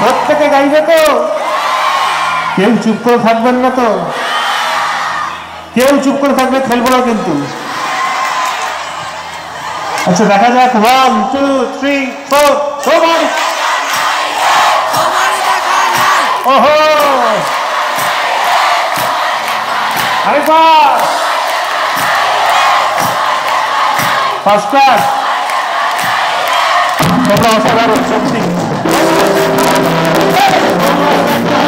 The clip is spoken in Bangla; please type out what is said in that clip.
প্রত্যেকে গাইবে তো? কেউ চুপ করে থাকবেন না তো? কেউ চুপ করে থাকবে খেলব না কিন্তু। আচ্ছা দেখা যাক। ওয়ান টু থ্রি ফোর সবাই। ওহো! আরেকবার। ফার্স্ট ক্লাস তোমরা অসাধারণ Oh, my God.